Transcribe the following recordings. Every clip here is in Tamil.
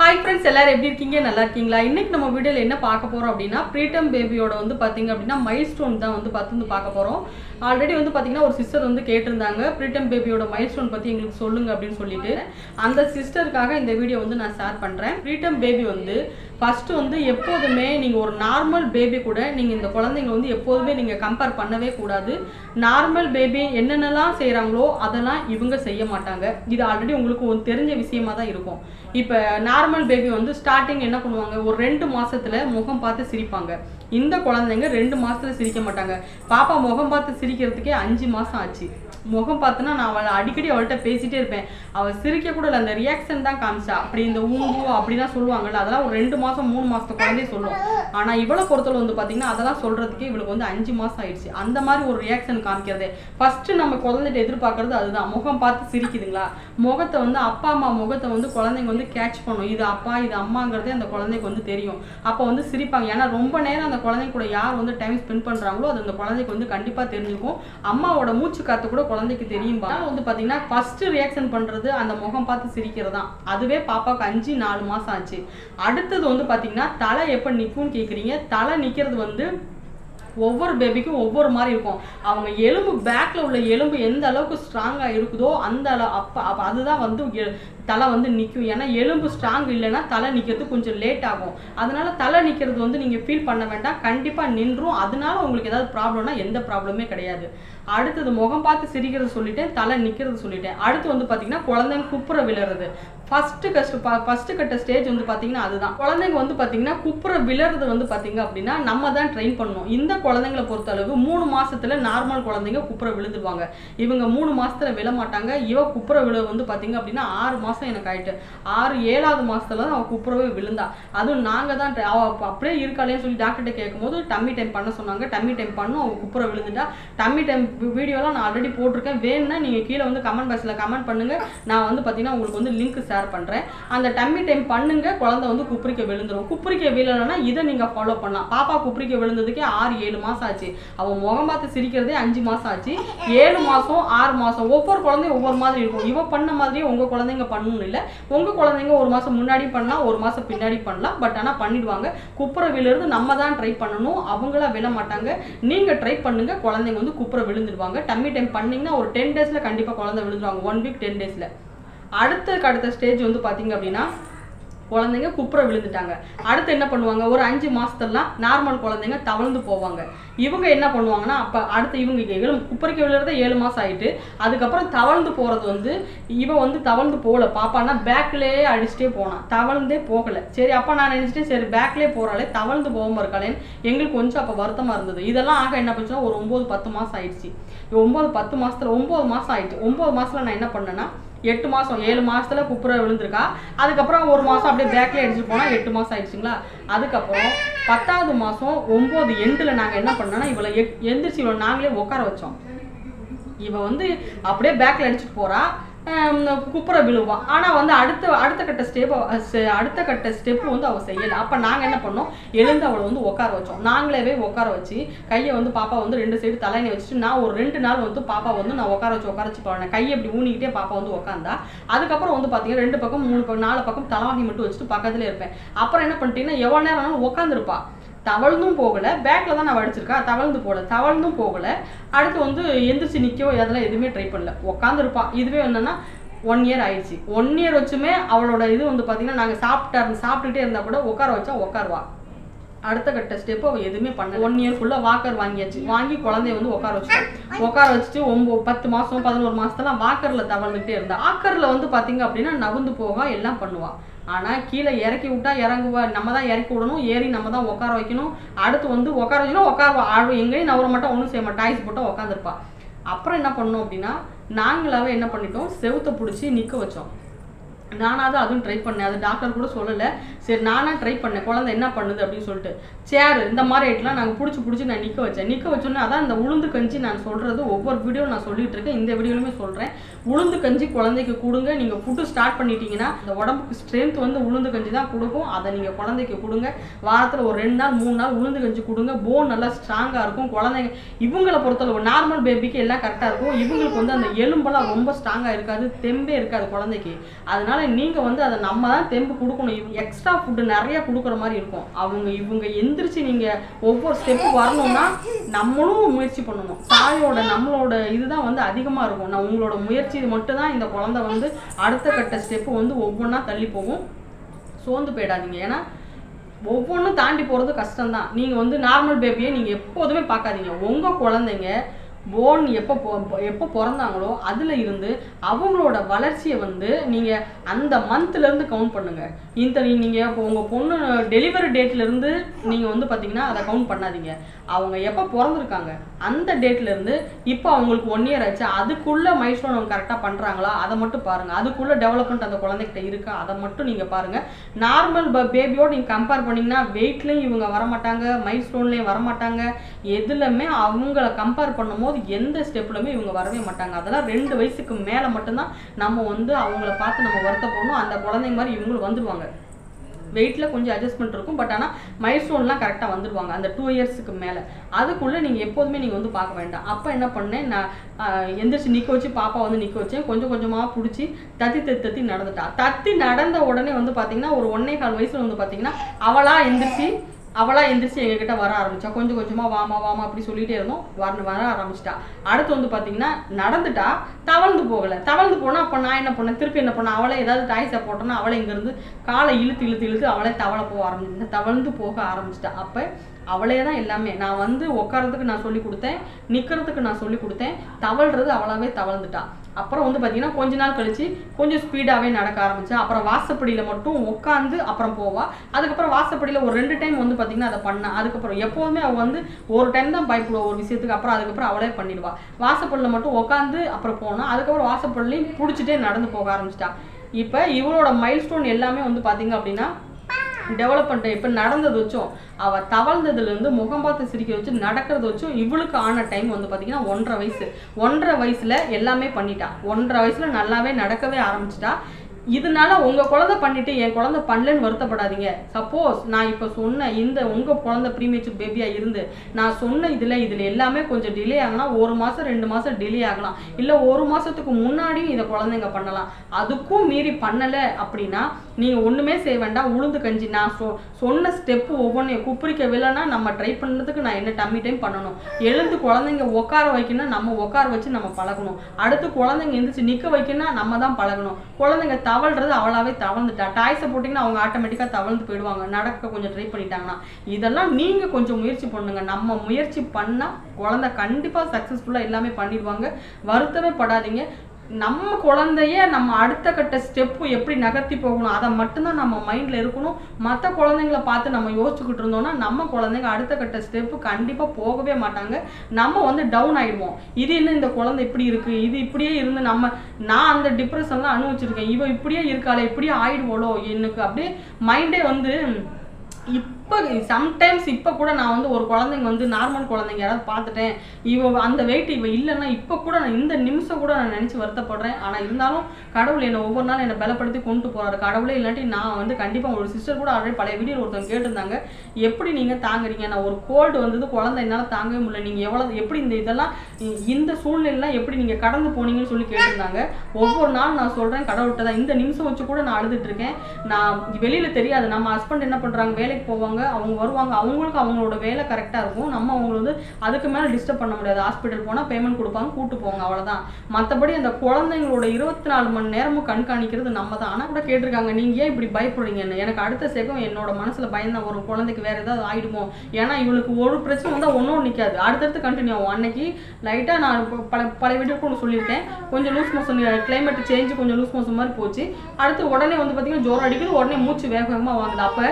ஹாய் ஃப்ரெண்ட்ஸ் எல்லாரும் எப்படி இருக்கீங்க? நல்லா இருக்கீங்களா? இன்றைக்கி நம்ம வீடியோவில் என்ன பார்க்க போகிறோம் அப்படின்னா ப்ரீடம் பேபியோட வந்து பார்த்தீங்க அப்படின்னா மைல் ஸ்டோன் தான் வந்து பார்த்து வந்து பார்க்க போகிறோம் ஆல்ரெடி வந்து பார்த்தீங்கன்னா ஒரு சிஸ்டர் வந்து கேட்டிருந்தாங்க. ப்ரீடம் பேபியோட மைல் ஸ்டோன் பற்றி எங்களுக்கு சொல்லுங்கள் அப்படின்னு சொல்லிட்டு. அந்த சிஸ்டருக்காக இந்த வீடியோ வந்து நான் ஷேர் பண்ணுறேன் ப்ரீடம் பேபி வந்து ஃபஸ்ட்டு வந்து எப்போதுமே நீங்கள் ஒரு நார்மல் பேபி கூட நீங்கள் இந்த குழந்தைங்க வந்து எப்போதுமே நீங்கள் கம்பேர் பண்ணவே கூடாது. நார்மல் பேபி என்னென்னலாம் செய்கிறாங்களோ அதெல்லாம் இவங்க செய்ய மாட்டாங்க. இது ஆல்ரெடி உங்களுக்கு ஒரு தெரிஞ்ச விஷயமா தான் இருக்கும். இப்போ நார்மல் பேபி வந்து ஸ்டார்டிங் என்ன பண்ணுவாங்க? ஒரு ரெண்டு மாதத்தில் முகம் பார்த்து சிரிப்பாங்க. இந்த குழந்தைங்க ரெண்டு மாசத்துல சிரிக்க மாட்டாங்க. பாப்பா முகம் பார்த்து சிரிக்கிறதுக்கே அஞ்சு மாசம் ஆச்சு. முகம் பார்த்துனா நான் அவளை அடிக்கடி அவள்கிட்ட பேசிட்டே இருப்பேன். அவள் சிரிக்க கூட இல்லை அந்த ரியாக்ஷன் தான் காமிச்சா. அப்படி இந்த ஊங்கு அப்படிலாம் சொல்லுவாங்கல்ல அதெல்லாம் ஒரு ரெண்டு மாசம் மூணு மாசத்து குழந்தைய சொல்லும். ஆனா இவளை பொறுத்தவரை வந்து பாத்தீங்கன்னா அதெல்லாம் சொல்றதுக்கே இவளுக்கு வந்து அஞ்சு மாசம் ஆயிடுச்சு. அந்த மாதிரி ஒரு ரியாக்ஷன் காமிக்கிறது. ஃபர்ஸ்ட் நம்ம குழந்தைகிட்ட எதிர்பார்க்கறது அதுதான். முகம் பார்த்து சிரிக்குதுங்களா? முகத்தை வந்து அப்பா அம்மா முகத்தை வந்து குழந்தைங்க வந்து கேட்ச் பண்ணும். இது அப்பா இது அம்மாங்கிறதே அந்த குழந்தைக்கு வந்து தெரியும். அப்போ வந்து சிரிப்பாங்க. ஏன்னா ரொம்ப நேரம் அந்த குழந்தைங்க கூட யார் வந்து டைம் ஸ்பெண்ட் பண்றாங்களோ அது அந்த குழந்தைக்கு வந்து கண்டிப்பா தெரிஞ்சுக்கும். அம்மாவோட மூச்சு காத்து கூட குழந்தைக்கு தெரியும் வந்து பாத்தீங்கன்னா ஃபர்ஸ்ட் ரியாக்ஷன் பண்றது அந்த முகம் பார்த்து சிரிக்கிறது தான் அதுவே பாப்பாவுக்கு அஞ்சு நாலு மாசம் ஆச்சு. அடுத்தது வந்து பாத்தீங்கன்னா தலை எப்ப நிக்கும்னு கேக்குறீங்க. தலை நிக்கிறது வந்து ஒவ்வொரு பேபிக்கும் ஒவ்வொரு மாதிரி இருக்கும். அவங்க எலும்பு பேக்கில் உள்ள எலும்பு எந்த அளவுக்கு ஸ்ட்ராங்காக இருக்குதோ அந்த அளவு அப்போ அப்போ அதுதான் வந்து தலை வந்து நிற்கும் ஏன்னா எலும்பு ஸ்ட்ராங் இல்லைன்னா தலை நிற்கிறது கொஞ்சம் லேட் ஆகும். அதனால தலை நிற்கிறது வந்து நீங்கள் ஃபீல் பண்ண வேண்டாம். கண்டிப்பாக நின்றும். அதனால உங்களுக்கு ஏதாவது ப்ராப்ளம்னா எந்த ப்ராப்ளமே கிடையாது. அடுத்தது முகம் பார்த்து சிரிக்கிறது சொல்லிட்டேன் தலை நிற்கிறது சொல்லிட்டேன் அடுத்து வந்து பார்த்தீங்கன்னா குழந்தைங்க குப்புற விழுறது. ஃபஸ்ட்டு கஷ்ட ஃபஸ்ட்டு கட்ட ஸ்டேஜ் வந்து பார்த்தீங்கன்னா அதுதான். குழந்தைங்க வந்து பார்த்தீங்கன்னா குப்புற விழுறது வந்து பார்த்தீங்க அப்படின்னா நம்ம தான் ட்ரெயின் பண்ணணும். இந்த குழந்தைங்களை பொறுத்தளவு மூணு மாதத்தில் நார்மல் குழந்தைங்க குப்புற விழுந்துருவாங்க. இவங்க மூணு மாதத்தில் விழ மாட்டாங்க இவ குப்புற விழு வந்து பார்த்தீங்க அப்படின்னா ஆறு மாதம் எனக்கு ஆயிட்டு. ஆறு ஏழாவது மாதத்துல தான் அவள் குப்புறவே விழுந்தா. அதுவும் நாங்கள் தான் அவள் அப்படியே இருக்காளேன்னு சொல்லி டாக்டர்கிட்ட கேட்கும்போது டம்மி டைம் பண்ண சொன்னாங்க. டம்மி டைம் பண்ணும் அவள் குப்புற விழுந்துட்டா. டம்மி டைம் வீடியோலாம் நான் ஆல்ரெடி போட்டிருக்கேன். வேணும்னா நீங்கள் கீழே வந்து கமெண்ட் பாக்ஸில் கமெண்ட் பண்ணுங்க. நான் வந்து பார்த்தீங்கன்னா உங்களுக்கு வந்து லிங்க் ஷேர் பண்ணுறேன் அந்த டம்மி டைம் பண்ணுங்க. குழந்தை வந்து குப்பரிக்க விழுந்துரும். குப்பரிக்க விழலைன்னா இதை நீங்கள் ஃபாலோ பண்ணலாம். பாப்பா குப்பரிக்க விழுந்ததுக்கே ஆறு ஏழு மாதம் ஆச்சு. அவன் முகம் பார்த்து சிரிக்கிறதே அஞ்சு மாதம் ஆச்சு. ஏழு மாதம் ஆறு மாதம் ஒவ்வொரு குழந்தையும் ஒவ்வொரு மாதிரி இருக்கும். இவன் பண்ண மாதிரியே உங்கள் குழந்தைங்க பண்ணணும் இல்லை. உங்கள் குழந்தைங்க ஒரு மாதம் முன்னாடி பண்ணலாம் ஒரு மாதம் பின்னாடி பண்ணலாம். பட் ஆனால் பண்ணிடுவாங்க. குப்புற விழுறது நம்ம தான் ட்ரை பண்ணணும். அவங்களா விழ மாட்டாங்க. நீங்கள் ட்ரை பண்ணுங்க. குழந்தைங்க வந்து குப்புற விழுந்துடுவாங்க. டம்மி டைம் பண்ணீங்கன்னா ஒரு டென் டேஸில் கண்டிப்பா குழந்தை விழுந்துருவாங்க ஒன் வீக் டென் டேஸில் அடுத்த அடுத்த ஸ்டேஜ் வந்து பாத்தீங்க அப்படின்னா குழந்தைங்க குப்புற விழுந்துட்டாங்க. அடுத்து என்ன பண்ணுவாங்க? ஒரு அஞ்சு மாசத்துலாம் நார்மல் குழந்தைங்க தவழ்ந்து போவாங்க. இவங்க என்ன பண்ணுவாங்கன்னா அப்போ அடுத்து இவங்க ஏழு குப்பரைக்கு விழுறதே ஏழு மாதம் ஆயிட்டு அதுக்கப்புறம் தவழ்ந்து போகிறது வந்து இவன் வந்து தவழ்ந்து போகல. பாப்பான்னா பேக்கிலேயே அடிச்சுட்டே போனான். தவழ்ந்தே போகலை. சரி அப்போ நான் நினச்சிட்டேன் சரி பேக்கிலே போகிறாலே தவழ்ந்து போகாமல் இருக்காளேன்னு எங்களுக்கு கொஞ்சம் அப்போ வருத்தமாக இருந்தது. இதெல்லாம் ஆக என்ன பண்ணுச்சுன்னா ஒரு ஒம்பது பத்து மாதம் ஆயிடுச்சு. ஒம்பது பத்து மாசத்துல ஒம்பது மாதம் ஆயிடுச்சு ஒம்பது மாதத்தில் நான் என்ன பண்ணேன்னா எட்டு மாதம் ஏழு மாசத்துல குப்புற விழுந்திருக்கா. அதுக்கப்புறம் ஒரு மாதம் அப்படியே பேக்கில் அடிச்சுட்டு போனால் எட்டு மாதம் ஆயிடுச்சுங்களா? அதுக்கப்புறம் பத்தாவது மாதம் ஒன்பது எண்டுல நாங்கள் என்ன பண்ணோம்னா இவளை எ- எந்திரிச்சு இவளை நாங்களே உட்கார வச்சோம். இவள் வந்து அப்படியே பேக்கில் அடிச்சுட்டு போறா. குப்புற விழுவான் ஆனால் வந்து அடுத்த அடுத்த கட்ட ஸ்டெப் அடுத்த கட்ட ஸ்டெப் வந்து அவள் செய்யலை. அப்போ நாங்கள் என்ன பண்ணோம்? எழுந்து அவளை வந்து உட்கார வச்சோம். நாங்களேவே உட்கார வச்சு கையை வந்து பாப்பா வந்து ரெண்டு சைடு தலையில வச்சுட்டு நான் ஒரு ரெண்டு நாள் வந்து பாப்பா வந்து நான் உட்கார வச்சு உட்கார வச்சு போனேன். கையை இப்படி ஊனிக்கிட்டே பாப்பா வந்து உட்காந்தா அதுக்கப்புறம் வந்து பார்த்தீங்கன்னா ரெண்டு பக்கம் மூணு பக்கம் நாலு பக்கம் தலைவாணி மட்டும் வச்சுட்டு பக்கத்துல இருப்பேன். அப்புறம் என்ன பண்ணிட்டீங்கன்னா எவ்வளோ நேரம் ஆனாலும் உட்காந்துருப்பா தவழ்ந்தும் போகல. பேக்கில் தான் நான் அடிச்சிருக்கா தவழ்ந்து போகல. தவழ்ந்தும் போகல. அடுத்து வந்து எந்திரிச்சு நிக்கவோ அதெல்லாம் எதுவுமே ட்ரை பண்ணல. உட்காந்துருப்பா இதுவே என்னன்னா ஒன் இயர் ஆயிடுச்சு. ஒன் இயர் வச்சுமே அவளோட இது வந்து பாத்தீங்கன்னா நாங்க சாப்பிட்டா சாப்பிட்டுட்டே இருந்தா கூட உட்கார வச்சா உட்காருவா அடுத்த கட்ட ஸ்டெப் அவள் எதுவுமே பண்ண ஒன் இயர் ஃபுல்லா வாக்கர் வாங்கியாச்சு. வாங்கி குழந்தைய வந்து உட்கார வச்சுட்டோம் உட்கார வச்சுட்டு ஒம்பது பத்து மாசம் பதினோரு மாசத்தெல்லாம் வாக்கர்ல தவழ்ந்துட்டே இருந்தா. ஆக்கரில் வந்து பாத்தீங்க அப்படின்னா நகுந்து போக எல்லாம் பண்ணுவா. ஆனா கீழே இறக்கி விட்டா இறங்குவா நம்ம தான் இறக்கி விடணும் ஏறி நம்ம தான் உட்கார வைக்கணும். அடுத்து வந்து உட்கார வைக்கணும் உட்கார ஆழ்வு எங்கேயும் நவர மட்டும் ஒன்றும் செய்ய மாட்டேன் டாய்ஸ் போட்டா உட்காந்துருப்பா அப்புறம் என்ன பண்ணோம் அப்படின்னா நாங்களாவே என்ன பண்ணிட்டோம் செவுத்தை பிடிச்சி நிற்க வச்சோம். நானாக தான் அதுவும் ட்ரை பண்ணேன். அது டாக்டர் கூட சொல்லலை. சரி நானாக ட்ரை பண்ணேன். குழந்தை என்ன பண்ணுது அப்படின்னு சொல்லிட்டு. சேர் இந்த மாதிரி ஐட்டெலாம் நாங்கள் பிடிச்சி பிடிச்சி நான் நிற்க வச்சேன். நிற்க வச்சோன்னே அதான் இந்த உளுந்து கஞ்சி நான் சொல்கிறது ஒவ்வொரு வீடியோ நான் சொல்லிகிட்டு இருக்கேன். இந்த வீடியோலுமே சொல்கிறேன் உளுந்து கஞ்சி குழந்தைக்கு கொடுங்க. நீங்கள் ஃபுட்டு ஸ்டார்ட் பண்ணிட்டீங்கன்னா இந்த உடம்புக்கு ஸ்ட்ரென்த் வந்து உளுந்து கஞ்சி தான் கொடுக்கும். அதை நீங்கள் குழந்தைக்கு கொடுங்க. வாரத்தில் ஒரு ரெண்டு நாள் மூணு நாள் உளுந்து கஞ்சி கொடுங்க. போன் நல்லா ஸ்ட்ராங்காக இருக்கும். குழந்தைங்க இவங்களை பொறுத்தளவு நார்மல் பேபிக்கு எல்லாம் கரெக்டாக இருக்கும். இவங்களுக்கு வந்து அந்த எலும்பெல்லாம் ரொம்ப ஸ்ட்ராங்காக இருக்காது. தெம்பே இருக்காது குழந்தைக்கு. அதனால அதனால நீங்கள் வந்து அதை நம்ம தான் தெம்பு கொடுக்கணும். இவங்க எக்ஸ்ட்ரா ஃபுட்டு நிறையா கொடுக்குற மாதிரி இருக்கும். அவங்க இவங்க எந்திரிச்சு நீங்கள் ஒவ்வொரு ஸ்டெப்பு வரணும்னா நம்மளும் முயற்சி பண்ணணும். தாயோட நம்மளோட இதுதான் வந்து அதிகமாக இருக்கும். நான் உங்களோட முயற்சி மட்டும் தான் இந்த குழந்தை வந்து அடுத்த கட்ட ஸ்டெப்பு வந்து ஒவ்வொன்றா தள்ளி போகும். சோர்ந்து போயிடாதீங்க. ஏன்னா ஒவ்வொன்றும் தாண்டி போகிறது கஷ்டம்தான். நீங்கள் வந்து நார்மல் பேபியை நீங்கள் எப்போதுமே பார்க்காதீங்க. உங்கள் குழந்தைங்க போன் எப்போ எப்போ பிறந்தாங்களோ அதில் இருந்து அவங்களோட வளர்ச்சியை வந்து நீங்கள் அந்த மந்த்லேருந்து கவுண்ட் பண்ணுங்க. இந்த நீங்கள் இப்போ உங்கள் பொண்ணு டெலிவரி டேட்லேருந்து நீங்கள் வந்து பார்த்தீங்கன்னா அதை கவுண்ட் பண்ணாதீங்க. அவங்க எப்போ பிறந்திருக்காங்க அந்த டேட்லேருந்து இப்போ அவங்களுக்கு ஒன் இயர் ஆச்சு அதுக்குள்ளே மைல்ஸ்டோன் அவங்க கரெக்டாக பண்ணுறாங்களா அதை மட்டும் பாருங்கள் அதுக்குள்ளே டெவலப்மெண்ட் அந்த குழந்தைகிட்ட இருக்கா அதை மட்டும் நீங்கள் பாருங்கள் நார்மல் பேபியோடு நீங்கள் கம்பேர் பண்ணிங்கன்னா வெயிட்லேயும் இவங்க வரமாட்டாங்க மைல்ஸ்டோன்லேயும் வரமாட்டாங்க. எதுலையுமே அவங்கள கம்பேர் பண்ணும்போது எந்த ஸ்டெப்லையுமே இவங்க வரவே மாட்டாங்க. அதெல்லாம் ரெண்டு வயசுக்கு மேலே மட்டும்தான் நம்ம வந்து அவங்கள பார்த்து நம்ம வருத்தப்படணும் அந்த குழந்தைங்க மாதிரி இவங்களும் வந்துடுவாங்க வெயிட்டில் கொஞ்சம் அட்ஜஸ்ட்மெண்ட் இருக்கும். பட் ஆனால் மைல்ஸ்டோன்லாம் கரெக்டாக வந்துடுவாங்க அந்த டூ இயர்ஸுக்கு மேலே. அதுக்குள்ளே நீங்கள் எப்போதுமே நீங்கள் வந்து பார்க்க வேண்டாம். அப்போ என்ன பண்ணேன்? நான் எந்திரிச்சு நிற்க வச்சு பாப்பா வந்து நிற்க வச்சேன். கொஞ்சம் கொஞ்சமாக பிடிச்சி தத்தி தத்தி தத்தி நடந்துட்டா. தத்தி நடந்த உடனே வந்து பார்த்தீங்கன்னா ஒரு ஒன்னே கால் வயசில் வந்து பார்த்தீங்கன்னா அவளாக எந்திரிச்சு அவளா எந்திரிச்சு எங்ககிட்ட வர ஆரம்பிச்சா. கொஞ்சம் கொஞ்சமா வாமா வாமா அப்படி சொல்லிட்டே இருந்தோம். வர வர ஆரம்பிச்சிட்டா. அடுத்து வந்து பாத்தீங்கன்னா நடந்துட்டா தவழ்ந்து போகலை. தவழ்ந்து போனா அப்ப நான் என்ன பண்ணேன்? திருப்பி என்ன பண்ணேன்? அவளை ஏதாவது டாய்ஸை போட்டோன்னா அவளை இங்க இருந்து காலை இழுத்து இழுத்து இழுத்து அவளே தவளை போக ஆரம்பிச்சு தவழ்ந்து போக ஆரம்பிச்சிட்டா. அப்ப அவளே தான் எல்லாமே. நான் வந்து உட்காரத்துக்கு நான் சொல்லி கொடுத்தேன் நிற்கிறதுக்கு நான் சொல்லி கொடுத்தேன். தவழ்றது அவளாவே தவழ்ந்துட்டா. அப்புறம் வந்து பார்த்தீங்கன்னா கொஞ்ச நாள் கழிச்சு கொஞ்சம் ஸ்பீடாகவே நடக்க ஆரம்பிச்சா. அப்புறம் வாசப்படியில் மட்டும் உட்காந்து அப்புறம் போவா. அதுக்கப்புறம் வாசப்படியில் ஒரு ரெண்டு டைம் வந்து பார்த்தீங்கன்னா அதை பண்ணா. அதுக்கப்புறம் எப்போதுமே அவள் வந்து ஒரு டைம் தான் பயப்படுவா ஒரு விஷயத்துக்கு. அப்புறம் அதுக்கப்புறம் அவளே பண்ணிடுவா. வாசப்படியில் மட்டும் உட்காந்து அப்புறம் போனா அதுக்கப்புறம் வாசப்படிலையும் பிடிச்சிட்டே நடந்து போக ஆரம்பிச்சிட்டா. இப்போ இவளோட மைல்ஸ்டோன் எல்லாமே வந்து பார்த்தீங்க அப்படின்னா டெவலப் இப்போ நடந்தது வச்சும் அவள் தவழ்ந்ததுலேருந்து முகம் பார்த்து சிரிக்க வச்சு நடக்கிறது வச்சும் இவளுக்கு ஆன டைம் வந்து பார்த்தீங்கன்னா ஒன்றரை வயசு. ஒன்றரை வயசில் எல்லாமே பண்ணிட்டா. ஒன்றரை வயசில் நல்லாவே நடக்கவே ஆரம்பிச்சிட்டா. இதனால உங்க குழந்தை பண்ணிட்டு என் குழந்தை பண்ணலன்னு வருத்தப்படாதீங்க. சப்போஸ் நான் இப்போ சொன்ன இந்த உங்க குழந்தை ப்ரீமேச்சர் பேபியா இருந்து நான் சொன்ன இதுல இதுல எல்லாமே கொஞ்சம் டிலே ஆகலாம். ஒரு மாசம் ரெண்டு மாசம் டிலே ஆகலாம். இல்ல ஒரு மாசத்துக்கு முன்னாடியும் இதை குழந்தைங்க பண்ணலாம். அதுக்கும் மீறி பண்ணல அப்படின்னா நீங்கள் ஒன்றுமே செய்ய வேண்டாம் உளுந்து கஞ்சி. நான் சொ சொன்ன ஸ்டெப்பு ஒவ்வொன்றையும் குப்பிரிக்கவில்லைன்னா நம்ம ட்ரை பண்ணுறதுக்கு நான் என்ன டம்மி டைம் பண்ணணும்? எழுந்து குழந்தைங்க உட்கார வைக்கணும் நம்ம உட்கார வச்சு நம்ம பழகணும். அடுத்து குழந்தைங்க எந்திரிச்சு நிற்க வைக்கணும்னா நம்ம தான் பழகணும். குழந்தைங்க தவழ்றது அவளாவே தவழ்ந்துட்டா. டாய்ஸை போட்டிங்கன்னா அவங்க ஆட்டோமேட்டிக்காக தவழ்ந்து போயிடுவாங்க. நடக்க கொஞ்சம் ட்ரை பண்ணிட்டாங்கன்னா. இதெல்லாம் நீங்கள் கொஞ்சம் முயற்சி பண்ணுங்க. நம்ம முயற்சி பண்ணால் குழந்தை கண்டிப்பாக சக்ஸஸ்ஃபுல்லாக எல்லாமே பண்ணிடுவாங்க. வருத்தமே படாதீங்க. நம்ம குழந்தைய நம்ம அடுத்த கட்ட ஸ்டெப்பு எப்படி நகர்த்தி போகணும் அதை மட்டும்தான் நம்ம மைண்டில் இருக்கணும். மற்ற குழந்தைங்கள பார்த்து நம்ம யோசிச்சுக்கிட்டு இருந்தோம்னா நம்ம குழந்தைங்க அடுத்த கட்ட ஸ்டெப்பு கண்டிப்பாக போகவே மாட்டாங்க. நம்ம வந்து டவுன் ஆகிடுவோம் இது என்ன இந்த குழந்தை இப்படி இருக்குது இது இப்படியே இருந்து நம்ம நான் அந்த டிப்ரெஷன்லாம் அனுபவிச்சிருக்கேன் இவன் இப்படியே இருக்காளே இப்படியே ஆயிடுவோளோ எனக்கு அப்படியே மைண்டே வந்து இப் இப்போ சம்டைம்ஸ் இப்போ கூட நான் வந்து ஒரு குழந்தைங்க வந்து நார்மல் குழந்தைங்க யாராவது பார்த்துட்டேன். இவ அந்த வெயிட் இவ இல்லைன்னா இப்போ கூட நான் இந்த நிமிஷம் கூட நான் நினச்சி வருத்தப்படுறேன். ஆனால் இருந்தாலும் கடவுள் என்னை ஒவ்வொரு நாள் என்னை பலப்படுத்தி கொண்டு போகிறாரு கடவுளே இல்லாட்டி நான் வந்து கண்டிப்பாக ஒரு சிஸ்டர் கூட ஆல்ரெடி பழைய வீடியோ ஒருத்தவங்க கேட்டிருந்தாங்க. எப்படி நீங்கள் தாங்குறீங்க? நான் ஒரு கோல்டு வந்தது குழந்தை என்னால் தாங்கவே முடியல. நீங்கள் எவ்வளோ எப்படி இந்த இதெல்லாம் இந்த சூழ்நிலைலாம் எப்படி நீங்கள் கடந்து போனீங்கன்னு சொல்லி கேட்டிருந்தாங்க. ஒவ்வொரு நாள் நான் சொல்கிறேன் கடவுள்கிட்ட தான். இந்த நிமிஷம் வச்சு கூட நான் அழுதுட்டு இருக்கேன். நான் வெளியில் தெரியாது. நம்ம ஹஸ்பண்ட் என்ன பண்ணுறாங்க வேலைக்கு போவாங்க. அவங்க வருவாங்க. அவங்களுக்கு அவங்களோட வேலை கரெக்டாக இருக்கும். நம்ம அவங்கள வந்து அதுக்கு மேலே டிஸ்டர்ப் பண்ண முடியாது. ஹாஸ்பிட்டல் போனால் பேமெண்ட் கொடுப்பாங்க. கூட்டு போவாங்க. அவ்வளோதான் மற்றபடி அந்த குழந்தைங்களோட இருபத்தி நாலு மணி நேரமும் கண்காணிக்கிறது நம்ம தான் ஆனால் கூட கேட்டிருக்காங்க நீங்கள் ஏன் இப்படி பயப்படுறீங்கன்னு எனக்கு அடுத்த சேகம் என்னோட மனசில் பயந்தான் ஒரு குழந்தைக்கு வேறு ஏதாவது ஆகிடுமோ ஏன்னா இவளுக்கு ஒரு பிரச்சனை வந்தால் ஒன்றும் நிற்காது அடுத்தடுத்து கண்டினியூ ஆகும். அன்னைக்கு லைட்டாக நான் பல பல வீடியோ கூட சொல்லியிருக்கேன். கொஞ்சம் லூஸ் மோஷன் கிளைமேட் சேஞ்சு கொஞ்சம் லூஸ் மோஷன் மாதிரி போச்சு. அடுத்து உடனே வந்து பார்த்தீங்கன்னா ஜோரம் அடிக்குது. உடனே மூச்சு வேக வேகமாக வாங்குது. அப்போ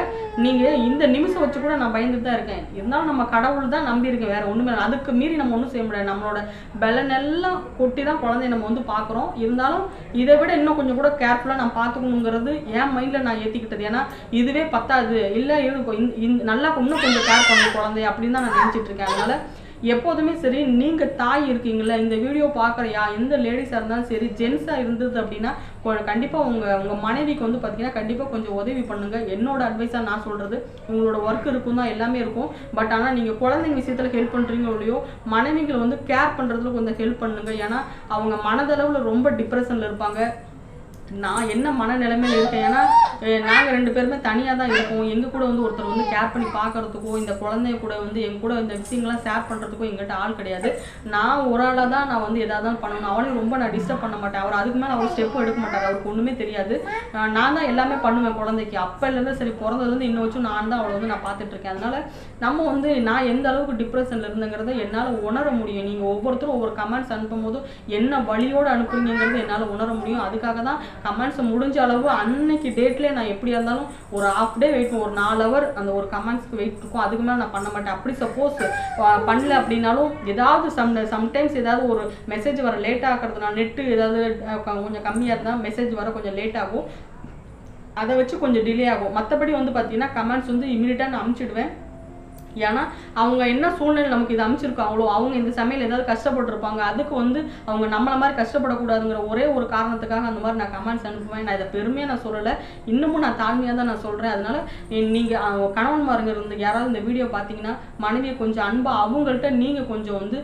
நீங்கள் இந்த நிமிஷம் வச்சு கூட நான் பயந்துட்டு தான் இருக்கேன். இருந்தாலும் நம்ம கடவுள் தான் நம்பி இருக்கேன் வேற ஒன்றுமே இல்லை. அதுக்கு மீறி நம்ம ஒன்றும் செய்ய முடியாது. நம்மளோட பலன் எல்லாம் கொட்டி தான் குழந்தைய நம்ம வந்து பார்க்குறோம். இருந்தாலும் இதை விட இன்னும் கொஞ்சம் கூட கேர்ஃபுல்லாக நான் பார்த்துக்கணுங்கிறது என் மைண்டில் நான் ஏற்றிக்கிட்டது ஏன்னா இதுவே பத்தாது. இல்லை இருக்கும் நல்லா இன்னும் கொஞ்சம் கேர் பண்ணணும் குழந்தைய அப்படின்னு தான் நான் நினச்சிட்டு இருக்கேன். அதனால எப்போதுமே சரி நீங்கள் தாய் இருக்கீங்களா இந்த வீடியோ பார்க்குறியா? எந்த லேடிஸாக இருந்தாலும் சரி ஜென்ஸாக இருந்தது அப்படின்னா கண்டிப்பாக உங்கள் உங்கள் மனைவிக்கு வந்து பார்த்தீங்கன்னா கண்டிப்பாக கொஞ்சம் உதவி பண்ணுங்கள் என்னோட அட்வைஸாக நான் சொல்கிறது உங்களோட ஒர்க் இருக்கும் தான் எல்லாமே இருக்கும். பட் ஆனால் நீங்கள் குழந்தைங்க விஷயத்தில் ஹெல்ப் பண்றீங்களோ இல்லையோ மனைவிகளை வந்து கேர் பண்ணுறதுல கொஞ்சம் ஹெல்ப் பண்ணுங்கள் ஏன்னா அவங்க மனதளவில் ரொம்ப டிப்ரெஷனில் இருப்பாங்க. நான் என்ன மனநிலைமையில் இருக்கேன் ஏன்னா நாங்கள் ரெண்டு பேருமே தனியாக தான் இருக்கோம். எங்கள் கூட வந்து ஒருத்தர் வந்து கேர் பண்ணி பார்க்குறதுக்கோ இந்த குழந்தைய கூட வந்து எங்க கூட இந்த விஷயங்கள்லாம் ஷேர் பண்ணுறதுக்கோ எங்கிட்ட ஆள் கிடையாது. நான் ஒரு ஆளாக தான் நான் வந்து எதாவது பண்ணணும். அவளையும் ரொம்ப நான் டிஸ்டர்ப் பண்ண மாட்டேன். அவர் அதுக்கு மேலே அவர் ஸ்டெப்பும் எடுக்க மாட்டார். அவருக்கு ஒன்றுமே தெரியாது. நான் தான் எல்லாமே பண்ணுவேன் குழந்தைக்கு. அப்போலேருந்து சரி பிறந்ததுலேருந்து இன்னும் வச்சும் நான் தான் அவளை வந்து நான் பார்த்துட்ருக்கேன் அதனால நம்ம வந்து நான் எந்த அளவுக்கு டிப்ரெஷனில் இருந்தேங்கிறத என்னால் உணர முடியும். நீங்கள் ஒவ்வொருத்தரும் ஒவ்வொரு கமெண்ட்ஸ் அனுப்பும் போதும் என்ன வழியோடு அனுப்புறீங்கிறது என்னால் உணர முடியும். அதுக்காக தான் கமெண்ட்ஸ் முடிஞ்ச அளவு அன்னைக்கு டேட்ல நான் எப்படியா இருந்தாலும் ஒரு ஹாஃப் டே வெயிட் ஒரு நாலு ஹவர் அந்த ஒரு கமெண்ட்ஸ்க்கு வெயிட் இருக்கும். அதுக்கு மேலே நான் பண்ண மாட்டேன். அப்படி சப்போஸ் பண்ணல அப்படின்னாலும் ஏதாவது சம் சம்டைம்ஸ் ஏதாவது ஒரு மெசேஜ் வர லேட் ஆகிறதுனால நெட்டு ஏதாவது கொஞ்சம் கம்மியாக இருந்தால் மெசேஜ் வர கொஞ்சம் லேட் ஆகும். அதை வச்சு கொஞ்சம் டிலே ஆகும். மற்றபடி வந்து பார்த்தீங்கன்னா கமெண்ட்ஸ் வந்து இமீடியட்டாக நான் அமுச்சிடுவேன். ஏன்னா அவங்க என்ன சூழ்நிலை நமக்கு இது அமைச்சிருக்காங்களோ அவங்க இந்த சமையல் ஏதாவது கஷ்டப்பட்டிருப்பாங்க அதுக்கு வந்து அவங்க நம்மளை மாதிரி கஷ்டப்படக்கூடாதுங்கிற ஒரே ஒரு காரணத்துக்காக அந்த மாதிரி நான் கமெண்ட்ஸ் அனுப்புவேன். நான் இதை பெருமையாக நான் சொல்லலை. இன்னமும் நான் தாழ்மையாக தான் நான் சொல்கிறேன் அதனால நீங்கள் கணவன் அவங்க கணவன்மாருங்க இருந்து யாராவது இந்த வீடியோ பார்த்தீங்கன்னா மனைவியை கொஞ்சம் அன்பாக அவங்கள்ட்ட நீங்கள் கொஞ்சம் வந்து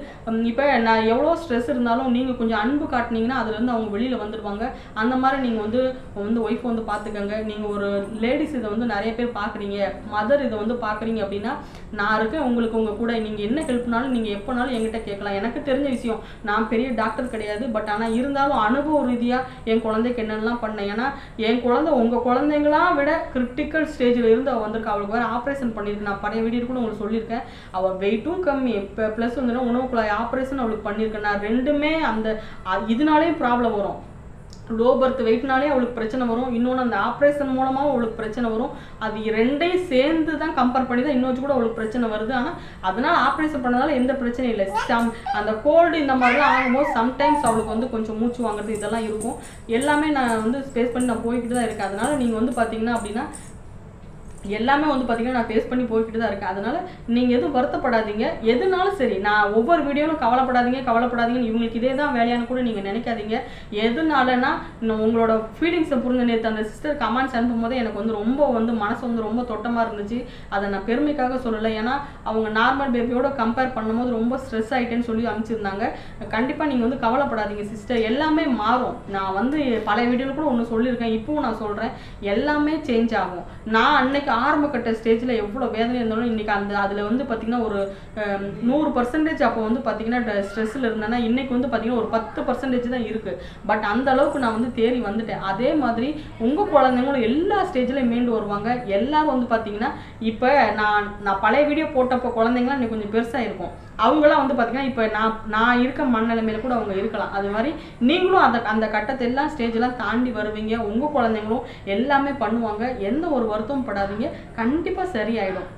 இப்போ நான் எவ்வளோ ஸ்ட்ரெஸ் இருந்தாலும் நீங்கள் கொஞ்சம் அன்பு காட்டினீங்கன்னா அதுலேருந்து அவங்க வெளியில் வந்துடுவாங்க அந்த மாதிரி நீங்கள் வந்து வந்து ஒய்ஃப் வந்து பார்த்துக்கோங்க. நீங்கள் ஒரு லேடிஸ் இதை வந்து நிறைய பேர் பார்க்குறீங்க. மதர் இதை வந்து பார்க்குறீங்க அப்படின்னா நான் இருக்கேன் உங்களுக்கு உங்கள் கூட நீங்கள் என்ன ஹெல்ப்னாலும் நீங்கள் எப்போனாலும் என்கிட்ட கேட்கலாம். எனக்கு தெரிஞ்ச விஷயம் நான் பெரிய டாக்டர் கிடையாது பட் ஆனால் இருந்தாலும் அனுபவ ரீதியாக என் குழந்தைக்கு என்னென்னலாம் பண்ணேன். ஏன்னா என் குழந்தை உங்கள் குழந்தைங்களா விட கிரிட்டிக்கல் ஸ்டேஜில் இருந்து அவள் வந்திருக்கா. அவளுக்கு வேறு ஆப்ரேஷன் பண்ணியிருக்கு. நான் பழைய வீடியோ கூட உங்களுக்கு சொல்லியிருக்கேன். அவள் வெயிட்டும் கம்மி. இப்போ ப்ளஸ் வந்து உணவு குழாய் ஆப்ரேஷன் அவளுக்கு பண்ணியிருக்கேன் நான் ரெண்டுமே அந்த அ- இதனாலேயும் ப்ராப்ளம் வரும். லோ பர்த் வெயிட்னாலே அவளுக்கு பிரச்சனை வரும். இன்னொன்று அந்த ஆப்ரேஷன் மூலமாக அவளுக்கு பிரச்சனை வரும். அது ரெண்டையும் சேர்ந்து தான் கம்பேர் பண்ணி தான் இன்னொரு கூட அவளுக்கு பிரச்சனை வருது. ஆனால் அதனால் ஆப்ரேஷன் பண்ணதால எந்த பிரச்சனையும் இல்லை. சம் அந்த கோல்டு இந்த மாதிரிலாம் ஆகும்போது சம்டைம்ஸ் அவளுக்கு வந்து கொஞ்சம் மூச்சு வாங்குறது இதெல்லாம் இருக்கும். எல்லாமே நான் வந்து ஸ்பேஸ் பண்ணி நான் போய்கிட்டு தான் இருக்கேன். அதனால் நீங்கள் வந்து பார்த்தீங்கன்னா அப்படின்னா எல்லாமே வந்து பார்த்தீங்கன்னா நான் ஃபேஸ் பண்ணி போய்கிட்டு தான் இருக்கேன். அதனால் நீங்கள் எதுவும் வருத்தப்படாதீங்க. எதுனாலும் சரி நான் ஒவ்வொரு வீடியோவிலும் கவலைப்படாதீங்க கவலைப்படாதீங்கன்னு இவங்களுக்கு இதே தான் வேலையானு கூட நீங்கள் நினைக்காதீங்க. எதுனாலனா இன்னும் உங்களோட ஃபீலிங்ஸை புரிஞ்ச நேற்று அந்த சிஸ்டர் கமெண்ட்ஸ் அனுப்பும் போதே எனக்கு வந்து ரொம்ப வந்து மனசு வந்து ரொம்ப தொட்டமாக இருந்துச்சு. அதை நான் பெருமைக்காக சொல்லலை. ஏன்னா அவங்க நார்மல் பேபியோட கம்பேர் பண்ணும்போது ரொம்ப ஸ்ட்ரெஸ் ஆயிட்டேன்னு சொல்லி அனுப்பிச்சிருந்தாங்க. கண்டிப்பாக நீங்கள் வந்து கவலைப்படாதீங்க சிஸ்டர் எல்லாமே மாறும். நான் வந்து பழைய வீடியோவில் கூட ஒன்று சொல்லியிருக்கேன். இப்போவும் நான் சொல்கிறேன் எல்லாமே சேஞ்ச் ஆகும். நான் அன்னைக்கு ஆரம்ப கட்ட ஸ்டேஜில் எவ்வளோ வேதனை இருந்தாலும் இன்றைக்கி அந்த அதில் வந்து பார்த்தீங்கன்னா ஒரு நூறு பர்சன்டேஜ் அப்போ வந்து பார்த்தீங்கன்னா ஸ்ட்ரெஸ்ஸில் இருந்தேன்னா இன்றைக்கி வந்து பார்த்திங்கன்னா ஒரு பத்து பர்சன்டேஜ் தான் இருக்குது பட் அந்த அளவுக்கு நான் வந்து தேறி வந்துட்டேன். அதே மாதிரி உங்கள் குழந்தைங்களும் எல்லா ஸ்டேஜ்லையும் மீண்டு வருவாங்க. எல்லோரும் வந்து பார்த்திங்கன்னா இப்போ நான் நான் பழைய வீடியோ போட்டப்போ குழந்தைங்களாம் இன்னைக்கு கொஞ்சம் பெருசாக இருக்கும். அவங்களாம் வந்து பார்த்தீங்கன்னா இப்போ நான் நான் இருக்க மனநிலைமையில கூட அவங்க இருக்கலாம். அது மாதிரி நீங்களும் அந்த அந்த கட்டத்தை எல்லாம் ஸ்டேஜெல்லாம் தாண்டி வருவீங்க. உங்கள் குழந்தைங்களும் எல்லாமே பண்ணுவாங்க. எந்த ஒரு வருத்தமும் படாதீங்க. கண்டிப்பாக சரியாயிடும்.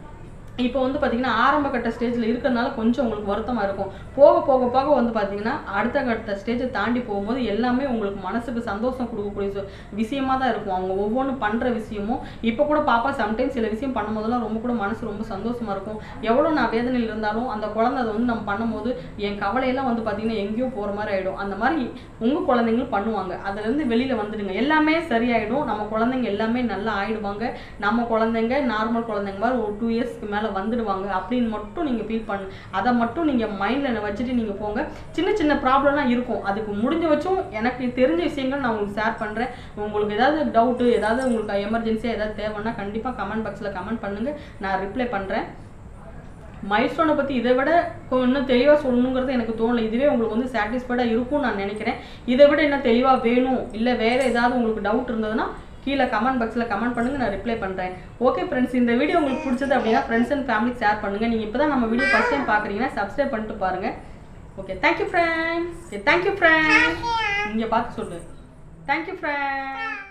இப்போ வந்து பார்த்தீங்கன்னா ஆரம்ப கட்ட ஸ்டேஜில் இருக்கிறதுனால கொஞ்சம் உங்களுக்கு வருத்தமாக இருக்கும். போக போக போக வந்து பார்த்தீங்கன்னா அடுத்த கட்ட ஸ்டேஜை தாண்டி போகும்போது எல்லாமே உங்களுக்கு மனசுக்கு சந்தோஷம் கொடுக்கக்கூடிய சு- விஷயமா தான் இருக்கும். அவங்க ஒவ்வொன்றும் பண்ணுற விஷயமும் இப்போ கூட பாப்பா சம்டைம்ஸ் சில விஷயம் பண்ணும்போதெல்லாம் ரொம்ப கூட மனசு ரொம்ப சந்தோஷமாக இருக்கும். எவ்வளோ நான் வேதனையில் இருந்தாலும் அந்த குழந்தை அதை வந்து நம்ம பண்ணும்போது என் கவலையெல்லாம் வந்து பார்த்தீங்கன்னா எங்கேயோ போகிற மாதிரி ஆகிடும் அந்த மாதிரி உங்கள் குழந்தைங்களும் பண்ணுவாங்க. அதுலேருந்து வெளியில் வந்துடுங்க. எல்லாமே சரியாயிடும். நம்ம குழந்தைங்க எல்லாமே நல்லா ஆயிடுவாங்க. நம்ம குழந்தைங்க நார்மல் குழந்தைங்க மாதிரி ஒரு டூ இயர்ஸ்க்கு மேலே வந்துடுவாங்க அப்படின்னு மட்டும் நீங்கள் ஃபீல் பண்ணு. அதை மட்டும் நீங்கள் மைண்டில் வச்சுட்டு நீங்கள் போங்க. சின்ன சின்ன ப்ராப்ளம்லாம் இருக்கும். அதுக்கு முடிஞ்ச வச்சும் எனக்கு தெரிஞ்ச விஷயங்கள் நான் உங்களுக்கு ஷேர் பண்ணுறேன் உங்களுக்கு ஏதாவது டவுட்டு ஏதாவது உங்களுக்கு எமர்ஜென்சியாக ஏதாவது தேவைன்னா கண்டிப்பாக கமெண்ட் பாக்ஸில் கமெண்ட் பண்ணுங்கள் நான் ரிப்ளை பண்ணுறேன் மைல்ஸ்டோனை பற்றி இதை விட இன்னும் தெளிவாக சொல்லணுங்கிறது எனக்கு தோணல. இதுவே உங்களுக்கு வந்து சாட்டிஸ்ஃபைடாக இருக்கும்னு நான் நினைக்கிறேன். இதை விட இன்னும் தெளிவாக வேணும். இல்லை வேறு ஏதாவது உங்களுக்கு டவுட் இருந்ததுன்னா கீழே கமெண்ட் பாக்ஸில் கமெண்ட் பண்ணுங்கள் நான் ரிப்ளை பண்ணுறேன் ஓகே ஃப்ரெண்ட்ஸ் இந்த வீடியோ உங்களுக்கு பிடிச்சது அப்படின்னா ஃப்ரெண்ட்ஸ் அண்ட் ஃபேமிலி ஷேர் பண்ணுங்கள் நீங்கள் இப்போ தான் நம்ம வீடியோ ஃபஸ்ட் டைம் பார்க்குறீங்கன்னா சப்ஸ்கிரைப் பண்ணிட்டு பாருங்கள் okay thank you friends thank you friends இங்கே பார்த்து சொல்லு. Thank you friends